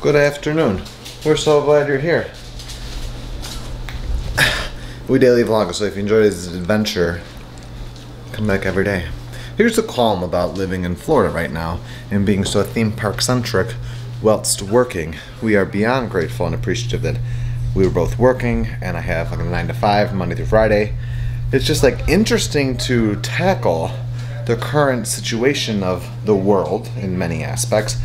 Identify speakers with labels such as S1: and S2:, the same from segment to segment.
S1: Good afternoon. We're so glad you're here. We daily vlog, so if you enjoy this adventure, come back every day. Here's the calm about living in Florida right now and being so theme park centric whilst working. We are beyond grateful and appreciative that we were both working and I have like a 9 to 5 Monday through Friday. It's just like interesting to tackle the current situation of the world in many aspects,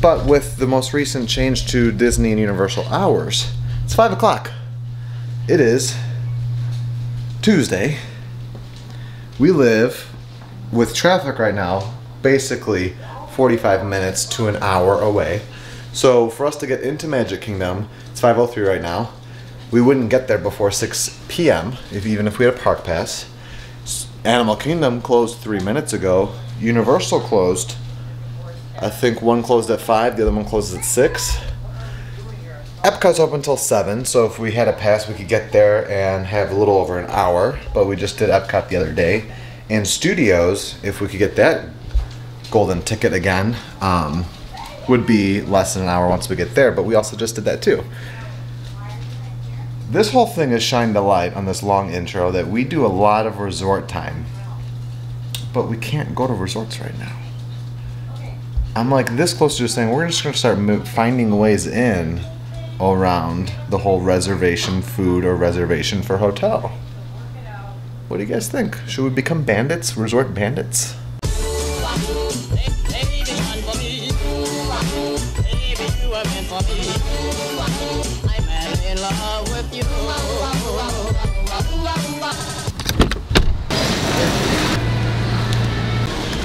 S1: but with the most recent change to Disney and Universal hours, it's 5 o'clock. It is Tuesday. We live with traffic right now, basically 45 minutes to an hour away. So for us to get into Magic Kingdom, it's 5:03 right now. We wouldn't get there before 6 p.m. if even if we had a park pass. Animal Kingdom closed 3 minutes ago. Universal closed. I think one closed at 5, the other one closes at 6. Epcot's open until 7, so if we had a pass, we could get there and have a little over an hour. But we just did Epcot the other day. And Studios, if we could get that golden ticket again, um, would be less than an hour once we get there. But we also just did that too. This whole thing has shined a light on this long intro that we do a lot of resort time. But we can't go to resorts right now. I'm like this close to just saying we're just gonna start finding ways in around the whole reservation food or reservation for hotel. What do you guys think? Should we become bandits, resort bandits?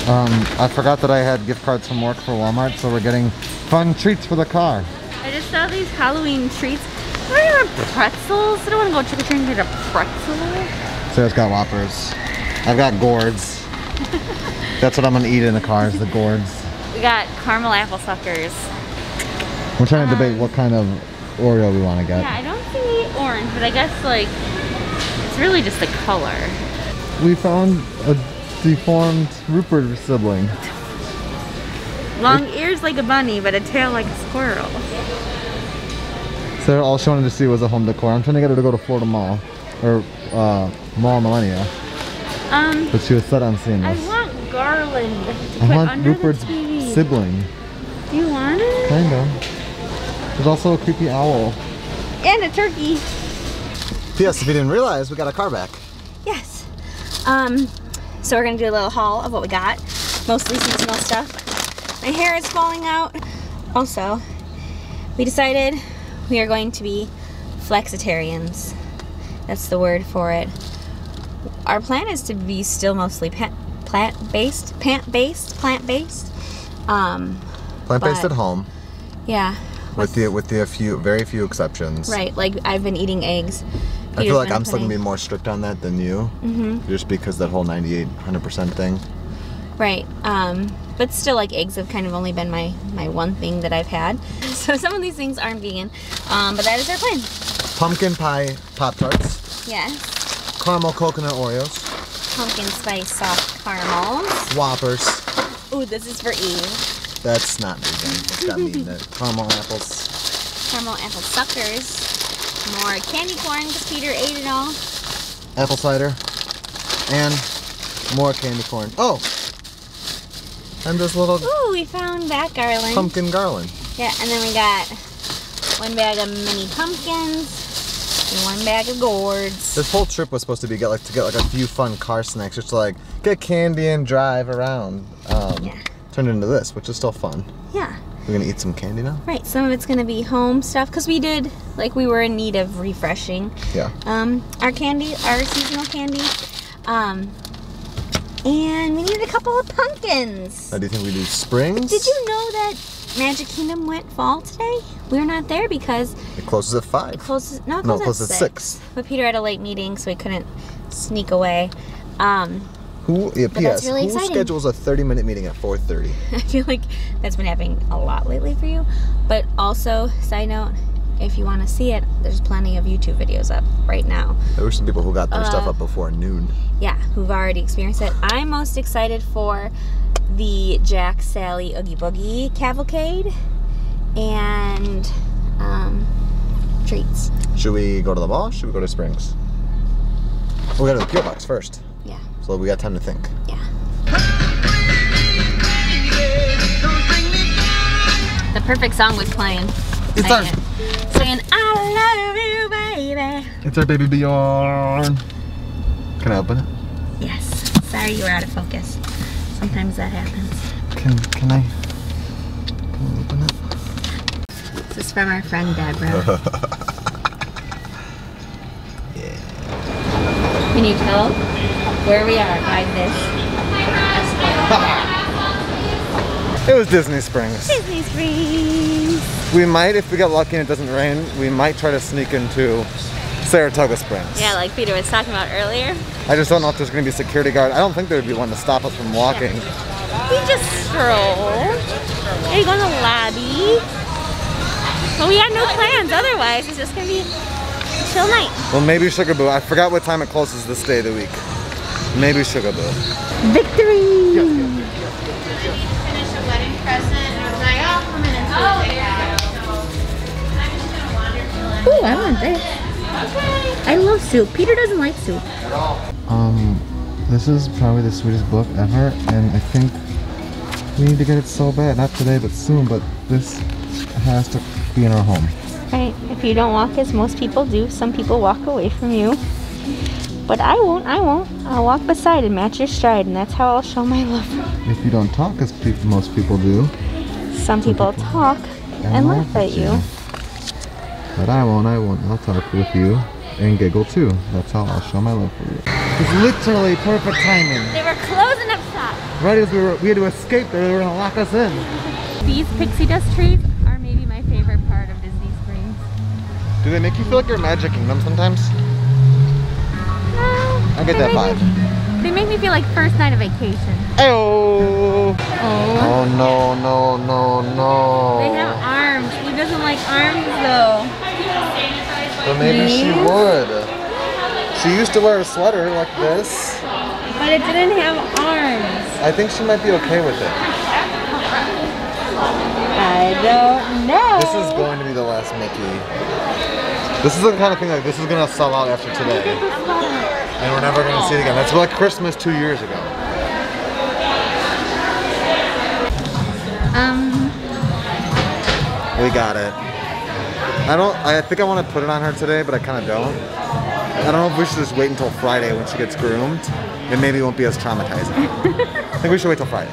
S1: Um, I forgot that I had gift cards from work for Walmart, so we're getting fun treats for the car.
S2: I just saw these Halloween treats. What are pretzels? I don't want to go trick or treating and get a pretzel.
S1: Sarah's got Whoppers. I've got gourds. That's what I'm gonna eat in the car is the gourds.
S2: We got caramel apple suckers.
S1: We're trying to debate what kind of Oreo we want to get.
S2: Yeah, I don't see orange, but I guess like it's really just the color.
S1: We found a deformed Rupert sibling.
S2: Long ears like a bunny, but a tail like a squirrel.
S1: So all she wanted to see was a home decor. I'm trying to get her to go to Florida Mall or uh, Mall Millennia,
S2: Um,
S1: but she was set on seeing this.
S2: I want garland to
S1: I
S2: put
S1: want
S2: under
S1: Rupert's
S2: the TV.
S1: sibling.
S2: Do you want it?
S1: Kinda. There's also a creepy owl.
S2: And a turkey.
S1: P.S. If you didn't realize, we got a car back.
S2: Yes. Um, so we're gonna do a little haul of what we got. Mostly seasonal stuff. My hair is falling out. Also, we decided we are going to be flexitarians. That's the word for it. Our plan is to be still mostly plant-based, plant-based, plant-based. Um,
S1: Plant-based at home,
S2: yeah.
S1: with the with the few very few exceptions.
S2: Right, like I've been eating eggs.
S1: I feel like I'm still gonna be more strict on that than you,
S2: Mm-hmm.
S1: just because that whole 98, 100% thing.
S2: Right. Um, but still, like eggs have kind of only been my my one thing that I've had. So some of these things aren't vegan. Um, but that is our plan.
S1: Pumpkin pie Pop Tarts,
S2: Yes.
S1: caramel coconut Oreos,
S2: Pumpkin spice soft caramels.
S1: Whoppers.
S2: Ooh, this is for Eve.
S1: That's not vegan. It's got meat in it. Caramel apples.
S2: Caramel apple suckers. More candy corn because Peter ate it all.
S1: apple cider, and more candy corn. Oh! And this little
S2: Ooh, we found that garland.
S1: pumpkin garland.
S2: Yeah, and then we got one bag of mini pumpkins and one bag of gourds.
S1: This whole trip was supposed to be get like to get like a few fun car snacks, just like get candy and drive around. Um,
S2: Yeah.
S1: Turned into this, which is still fun.
S2: Yeah.
S1: We're gonna eat some candy now.
S2: Right, some of it's gonna be home stuff because we did like we were in need of refreshing
S1: Yeah.
S2: um, our candy, our seasonal candy, um, and we needed a couple of pumpkins.
S1: Now, do you think we do springs?
S2: Did you know that Magic Kingdom went fall today? We're not there because
S1: It closes at five.
S2: it closes. No, it
S1: No,
S2: closes,
S1: it closes
S2: at
S1: at
S2: six.
S1: six.
S2: But Peter had a late meeting, so he couldn't sneak away. Um,
S1: Who? Yeah. P.S.
S2: really
S1: Who
S2: exciting.
S1: schedules a thirty-minute meeting at four thirty?
S2: I feel like that's been happening a lot lately for you. But also, side note, if you want to see it, there's plenty of YouTube videos up right now.
S1: There were some people who got their stuff
S2: Uh,
S1: up before noon.
S2: Yeah, who've already experienced it. I'm most excited for the Jack Sally Oogie Boogie cavalcade. And um, treats.
S1: Should we go to the mall? Should we go to Springs? We gotta go to the PO box first.
S2: Yeah.
S1: So we got time to think.
S2: Yeah. The perfect song was playing.
S1: It's
S2: Saying
S1: our-
S2: Saying, I love you, baby.
S1: It's our baby Bjorn. Can I open it?
S2: Yes. Sorry you were out of focus. Sometimes that happens.
S1: Can can I? Can I open it?
S2: This is from our friend Deborah. Can you tell where we are by this?
S1: It was Disney Springs.
S2: Disney Springs.
S1: We might, if we get lucky and it doesn't rain, we might try to sneak into Saratoga Springs.
S2: Yeah, like Peter was talking about earlier.
S1: I just don't know if there's gonna be a security guard. I don't think there would be one to stop us from walking.
S2: We just stroll. Are you going to the lobby? Well, we had no plans otherwise. It's just going to be a chill night.
S1: Well, maybe Sugarboo. I forgot what time it closes this day of the week. Maybe Sugarboo.
S2: Victory!
S3: finish a wedding present, and I was like, oh, come in and see I'm just gonna wander till
S2: Ooh, I want this. Okay. I love soup. Peter doesn't like soup.
S1: Um, this is probably the sweetest book ever, and I think we need to get it so bad. Not today, but soon. But this has to be in our home.
S2: Right. If you don't walk as most people do, some people walk away from you. But I won't. I won't. I'll walk beside and match your stride, and that's how I'll show my love.
S1: If you don't talk as pe- most people do,
S2: Some people talk and laugh at you.
S1: but I won't. I won't. I'll talk with you and giggle too. That's how I'll show my love for you. It's literally perfect timing.
S2: They were closing up shop.
S1: Right as we were, we had to escape. They were gonna lock us in.
S2: These pixie dust trees are maybe my favorite part of Disney Springs.
S1: Do they make you feel like you're in them sometimes? I get
S2: they
S1: that vibe.
S2: me- they make me feel like first night of vacation.
S1: Oh.
S2: Oh.
S1: Oh no no no no.
S2: They have arms. Who doesn't like arms though?
S1: But maybe she would. She used to wear a sweater like this.
S2: But it didn't have arms.
S1: I think she might be okay with it.
S2: I don't know.
S1: This is going to be the last Mickey. This is the kind of thing like this is gonna sell out after today. And we're never gonna see it again. That's like Christmas two years ago.
S2: Um,
S1: We got it. I don't I think I want to put it on her today, but I kinda don't. I don't know if we should just wait until Friday when she gets groomed. It maybe won't be as traumatizing. I think we should wait till Friday.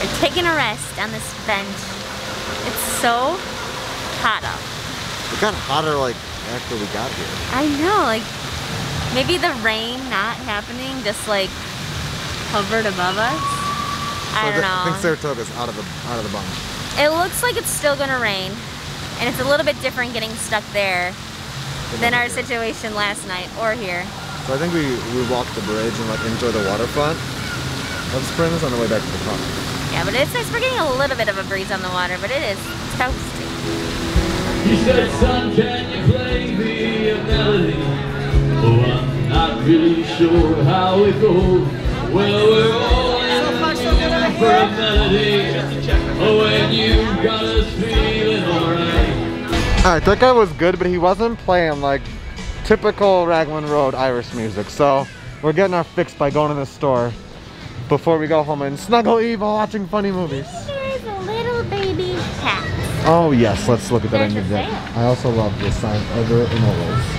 S2: we're taking a rest on this bench. It's so hot out.
S1: It got hotter like after we got here.
S2: I know, like maybe the rain not happening just like hovered above us. I don't know.
S1: I think
S2: know.
S1: Saratoga's out of the out of the bunch.
S2: It looks like it's still gonna rain, and it's a little bit different getting stuck there than our situation last night or here.
S1: So I think we, we walked the bridge and like enjoy the waterfront of Springs on the way back to the car.
S2: Yeah, but it's nice. We're getting a little bit of a breeze on the water, but it is toasty.
S4: He said, son, can you play me a melody? I'm really sure how it goes. Well, we're all in the mood for a melody. Oh, and you got us feeling alright.
S1: Alright, that guy was good, but he wasn't playing like typical Raglan Road Irish music. So we're getting our fix by going to the store before we go home and snuggle Eve while watching funny movies.
S2: There's a little baby cat.
S1: Oh yes, let's look at that
S2: There's
S1: in
S2: your
S1: the
S2: sale.
S1: I also love this sign over in Olos.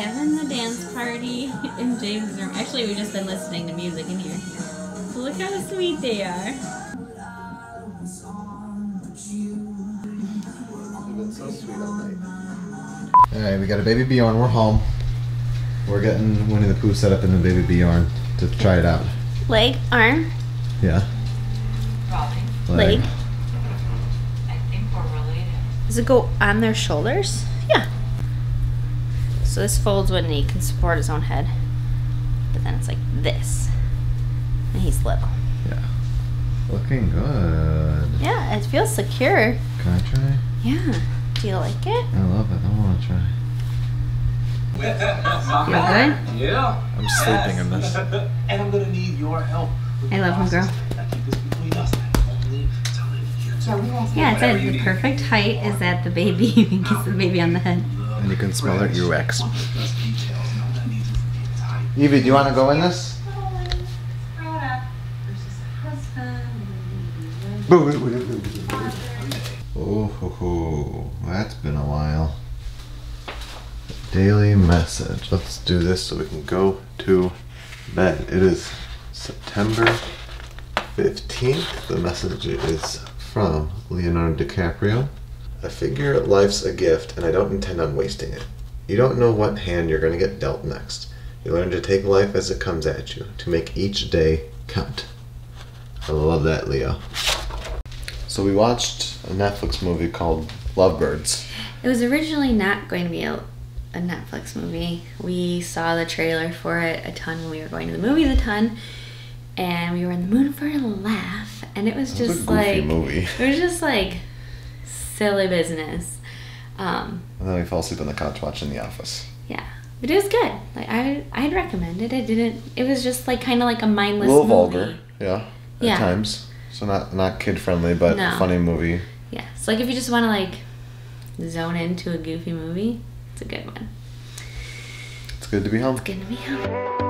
S2: Having the dance party in James' room. Actually, we've just been listening to music in here. Look how sweet they are.
S1: Alright, we got a baby Bjorn. We're home. We're getting Winnie the Pooh set up in the baby Bjorn to try it out.
S2: Leg, arm,
S1: Yeah.
S2: leg.
S3: I think we're related.
S2: Does it go on their shoulders? Yeah. So this folds when he can support his own head. But then it's like this. And he's little.
S1: Yeah. Looking good.
S2: Yeah, it feels secure.
S1: Can I try?
S2: Yeah. Do you like it?
S1: I love it. I want to try.
S2: Feel good?
S5: Yeah.
S1: I'm sleeping in this.
S5: And I'm gonna need your help.
S2: I
S5: the
S2: love him, girl.
S5: process. Now keep this between us. Only telling you.
S2: Yeah, it's at the perfect height is at the baby. You can kiss the baby on the head.
S1: And you can smell their earwax.
S5: Best details. And all I need is for the time.
S1: Evie, do you want to go in this? Oh, ho, ho. that's been a while. Daily message. Let's do this so we can go to bed. It is September 15th. The message is from Leonardo DiCaprio. I figure life's a gift and I don't intend on wasting it. You don't know what hand you're going to get dealt next. You learn to take life as it comes at you, to make each day count. I love that, Leo. So we watched a Netflix movie called Lovebirds.
S2: It was originally not going to be a, a Netflix movie. We saw the trailer for it a ton when we were going to the movies a ton, and we were in the mood for a laugh, and it was
S1: It was a
S2: just like
S1: movie.
S2: it was just like silly business. Um,
S1: And then we fell asleep on the couch watching The Office.
S2: yeah, but it was good. Like I, I'd recommend it. I didn't. It was just like kind of like a
S1: A
S2: mindless
S1: little
S2: movie.
S1: vulgar, yeah, at
S2: Yeah.
S1: times. So not not kid friendly, but
S2: No.
S1: funny movie.
S2: Yeah, so like if you just want to like zone into a goofy movie, it's a good one.
S1: It's good to be home.
S2: Gonna be home.